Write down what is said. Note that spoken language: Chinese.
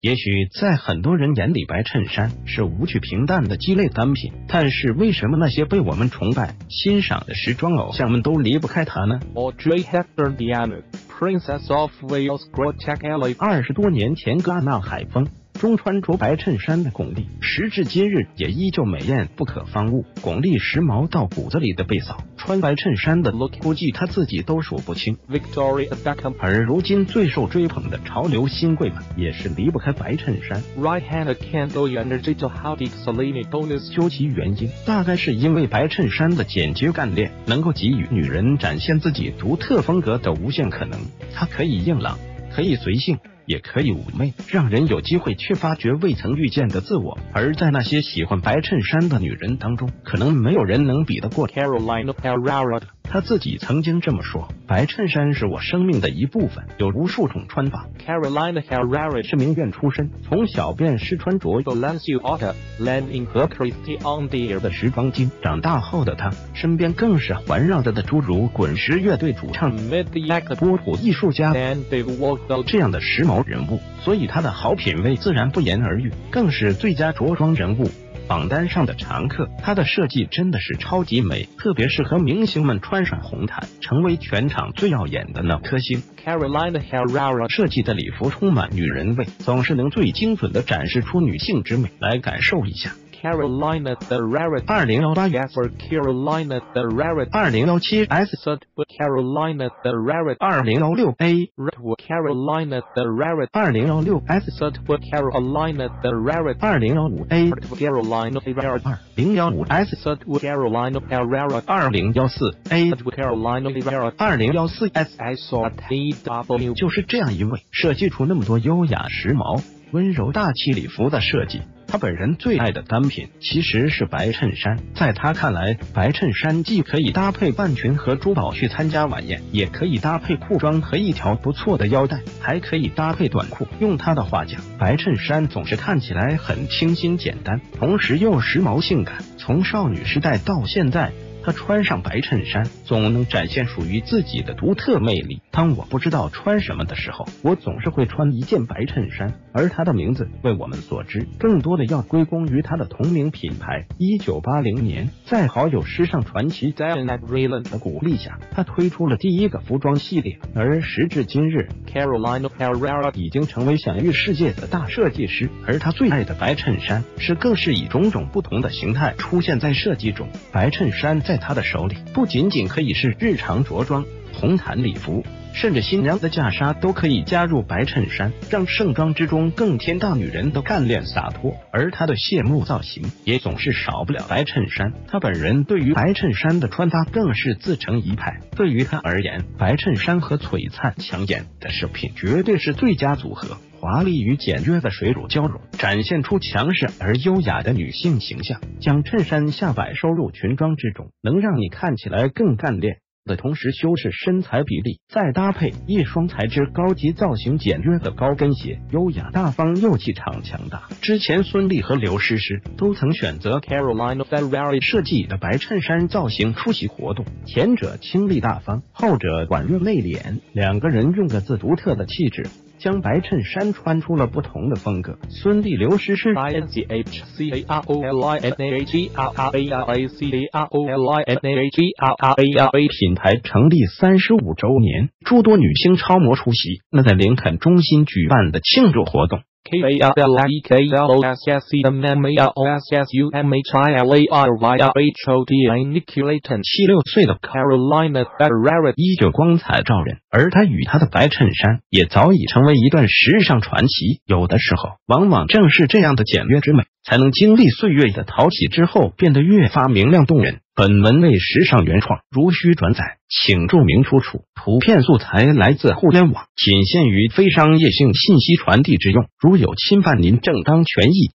也许在很多人眼里，白衬衫是无趣平淡的鸡肋单品，但是为什么那些被我们崇拜、欣赏的时装偶像们都离不开它呢？Audrey Hepburn Princess of Wales Grotech Alley，二十多年前戛纳海风。中穿着白衬衫的巩俐，时至今日也依旧美艳不可方物。巩俐时髦到骨子里的贝嫂，穿白衬衫的 look，估计她自己都数不清。Victoria Beckham，而如今最受追捧的潮流新贵们，也是离不开白衬衫。Right hand candle energy to how deep Selena Gomez，究其原因，大概是因为白衬衫的简洁干练，能够给予女人展现自己独特风格的无限可能。它可以硬朗，可以随性。也可以妩媚，让人有机会去发掘未曾遇见的自我。而在那些喜欢白衬衫的女人当中，可能没有人能比得过 Carolina Herrera。她自己曾经这么说：“白衬衫是我生命的一部分，有无数种穿法。” Carolina Herrera 是名媛出身，从小便是穿着 Balenciaga、Lanvin 和 Christian Dior 的时装精。长大后的她，身边更是环绕着的诸如滚石乐队主唱、波普艺术家 Andy Warhol 这样的时髦人物，所以他的好品味自然不言而喻，更是最佳着装人物。榜单上的常客，它的设计真的是超级美，特别适合明星们穿上红毯，成为全场最耀眼的那颗星。Carolina Herrera 设计的礼服充满女人味，总是能最精准的展示出女性之美。来感受一下。Carolina the Rarity 二零幺八 S for Carolina the Rarity 二零幺七 S Third Carolina the Rarity 二零幺六 A Carolina the Rarity 二零幺六 S Third Carolina the Rarity 二零幺五 A Carolina the Rarity 二零幺五 S Third Carolina the Rarity 二零幺四 A Carolina the Rarity 二零幺四 S I saw T W 就是这样一位设计出那么多优雅时髦、 温柔大气礼服的设计。他本人最爱的单品其实是白衬衫，在他看来，白衬衫既可以搭配半裙和珠宝去参加晚宴，也可以搭配裤装和一条不错的腰带，还可以搭配短裤。用他的话讲，白衬衫总是看起来很清新简单，同时又时髦性感。从少女时代到现在。他穿上白衬衫，总能展现属于自己的独特魅力。当我不知道穿什么的时候，我总是会穿一件白衬衫。而他的名字为我们所知，更多的要归功于他的同名品牌。一九八零年，在好友时尚传奇 Diana Vreeland 的鼓励下，他推出了第一个服装系列。而时至今日，Carolina Herrera 已经成为享誉世界的大设计师。而他最爱的白衬衫，是更是以种种不同的形态出现在设计中。白衬衫。在他的手里，不仅仅可以是日常着装、红毯礼服，甚至新娘的嫁纱都可以加入白衬衫，让盛装之中更添大女人的干练洒脱。而她的谢幕造型也总是少不了白衬衫。她本人对于白衬衫的穿搭更是自成一派。对于她而言，白衬衫和璀璨抢眼的饰品绝对是最佳组合。华丽与简约的水乳交融，展现出强势而优雅的女性形象。将衬衫下摆收入裙装之中，能让你看起来更干练的同时修饰身材比例。再搭配一双材质高级、造型简约的高跟鞋，优雅大方又气场强大。之前孙俪和刘诗诗都曾选择 Carolina Ferrari 设计的白衬衫造型出席活动，前者清丽大方，后者婉约内敛，两个人用各自独特的气质。将白衬衫穿出了不同的风格。孙俪、刘诗诗 i n g h c a r o l i n a G R R A R A C A R O L I N A G R R A R A 品牌成立三十五周年，诸多女星超模出席。那在林肯中心举办的庆祝活动。K A L I K L O S S E M M A R O S S U M H I L A R Y R H O D I Nicolaton 七六岁的 Carolina Ferrera 依旧光彩照人，而她与她的白衬衫也早已成为一段时尚传奇。有的时候，往往正是这样的简约之美，才能经历岁月的淘洗之后，变得越发明亮动人。本门为时尚原创，如需转载，请注明出处。图片素材来自互联网，仅限于非商业性信息传递之用。如有侵犯您正当权益，